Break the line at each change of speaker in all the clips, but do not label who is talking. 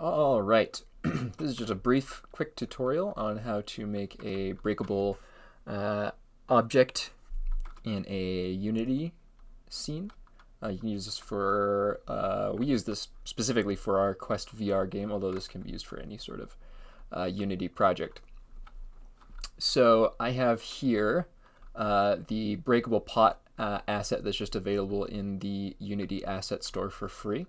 All right, this is just a brief, quick tutorial on how to make a breakable uh, object in a Unity scene. Uh, you can use this for, uh, we use this specifically for our Quest VR game, although this can be used for any sort of uh, Unity project. So I have here uh, the breakable pot uh, asset that's just available in the Unity asset store for free.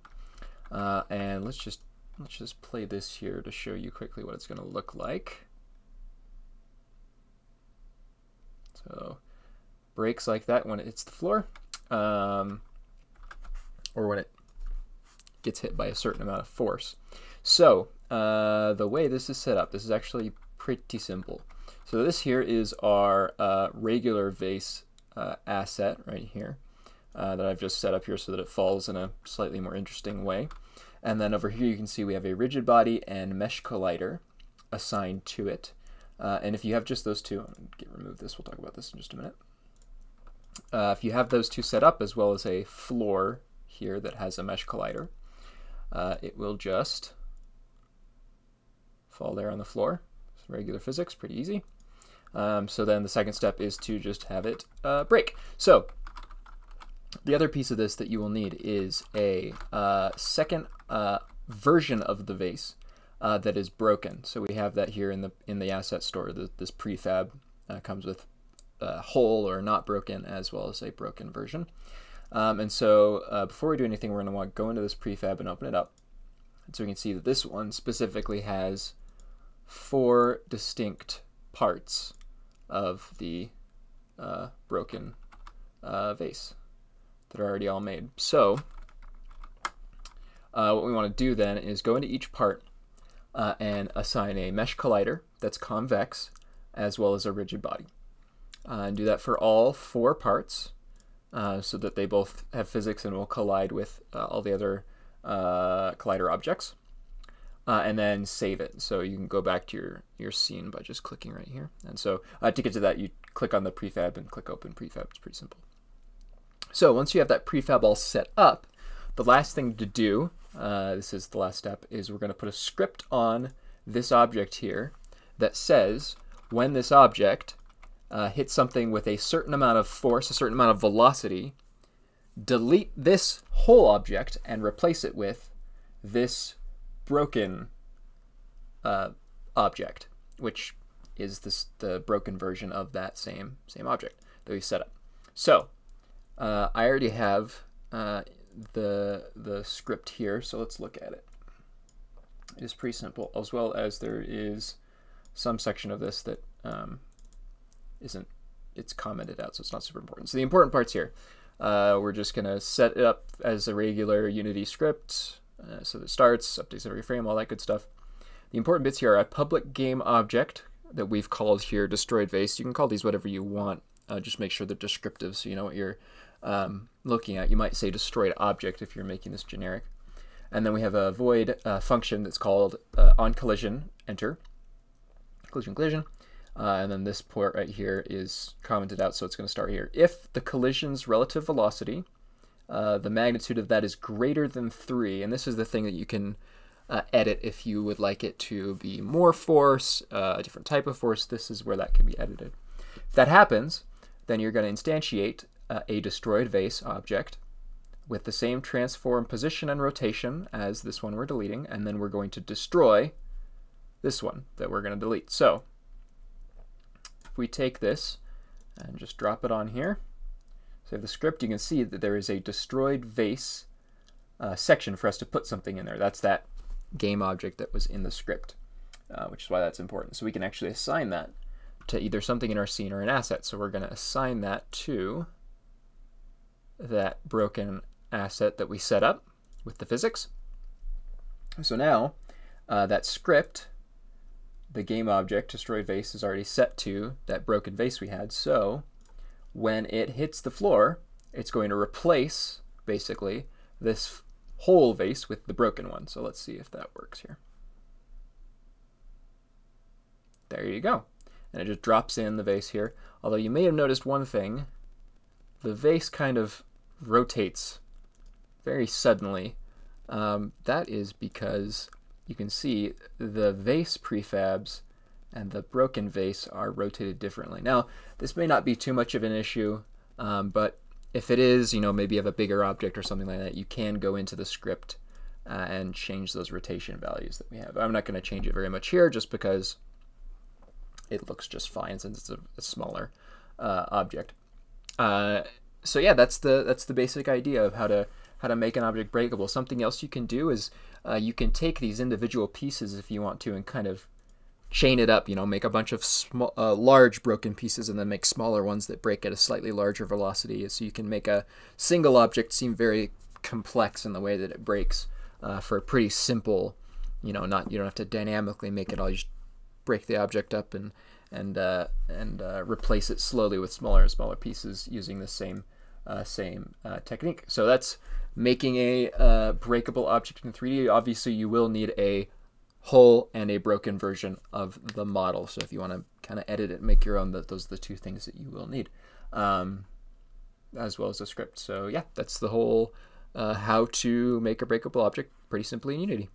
And let's just Let's just play this here to show you quickly what it's going to look like. So breaks like that when it hits the floor, um, or when it gets hit by a certain amount of force. So uh, the way this is set up, this is actually pretty simple. So this here is our uh, regular vase uh, asset right here uh, that I've just set up here so that it falls in a slightly more interesting way. And then over here you can see we have a rigid body and mesh collider assigned to it. Uh, and if you have just those two, get remove this, we'll talk about this in just a minute. Uh, if you have those two set up as well as a floor here that has a mesh collider, uh, it will just fall there on the floor. It's regular physics, pretty easy. Um, so then the second step is to just have it uh, break. So the other piece of this that you will need is a uh, second uh, version of the vase uh, that is broken. So we have that here in the in the asset store. The, this prefab uh, comes with a whole or not broken as well as a broken version. Um, and so uh, before we do anything, we're going to want to go into this prefab and open it up. And so we can see that this one specifically has four distinct parts of the uh, broken vase that are already all made. So uh, what we want to do then is go into each part uh, and assign a mesh collider that's convex as well as a rigid body. Uh, and do that for all four parts uh, so that they both have physics and will collide with uh, all the other uh, collider objects. and then save it. So you can go back to your, your scene by just clicking right here. And so to get to that, you click on the prefab and click open prefab. It's pretty simple. So once you have that prefab all set up, the last thing to do, uh, this is the last step, is we're going to put a script on this object here that says when this object uh, hits something with a certain amount of force, a certain amount of velocity, delete this whole object and replace it with this broken uh, object, which is this the broken version of that same same object that we set up. So uh, I already have uh, the the script here, so let's look at it. It is pretty simple, as well as there is some section of this that um, not it's commented out, so it's not super important. So the important parts here, uh, we're just gonna set it up as a regular Unity script, uh, so that it starts, updates every frame, all that good stuff. The important bits here are a public game object that we've called here destroyed vase. You can call these whatever you want. Uh, just make sure they're descriptive so you know what you're um, looking at. You might say destroyed object if you're making this generic. And then we have a void uh, function that's called uh, on collision enter. Collision collision. Uh, and then this port right here is commented out, so it's going to start here. If the collision's relative velocity, uh, the magnitude of that is greater than 3, and this is the thing that you can uh, edit if you would like it to be more force, uh, a different type of force, this is where that can be edited. If that happens, then you're going to instantiate uh, a destroyed vase object with the same transform position and rotation as this one we're deleting, and then we're going to destroy this one that we're going to delete. So if we take this and just drop it on here, save the script, you can see that there is a destroyed vase uh, section for us to put something in there. That's that game object that was in the script, uh, which is why that's important. So we can actually assign that to either something in our scene or an asset. So we're going to assign that to that broken asset that we set up with the physics. So now uh, that script, the game object destroyed vase is already set to that broken vase we had. So when it hits the floor, it's going to replace basically this whole vase with the broken one. So let's see if that works here. There you go. And it just drops in the vase here. Although you may have noticed one thing, the vase kind of rotates very suddenly. Um, that is because you can see the vase prefabs and the broken vase are rotated differently. Now, this may not be too much of an issue, um, but if it is, you know, maybe you have a bigger object or something like that, you can go into the script uh, and change those rotation values that we have. I'm not going to change it very much here just because it looks just fine since it's a, a smaller uh, object. Uh, so yeah, that's the that's the basic idea of how to how to make an object breakable. Something else you can do is uh, you can take these individual pieces if you want to and kind of chain it up, you know, make a bunch of small, uh, large broken pieces and then make smaller ones that break at a slightly larger velocity. So you can make a single object seem very complex in the way that it breaks uh, for a pretty simple, you know, not you don't have to dynamically make it all. You just break the object up and and uh, and uh, replace it slowly with smaller and smaller pieces using the same uh, same uh, technique. So that's making a breakable object in 3D. Obviously, you will need a whole and a broken version of the model. So if you want to kind of edit it make your own, that those are the two things that you will need, um, as well as a script. So yeah, that's the whole uh, how to make a breakable object pretty simply in Unity.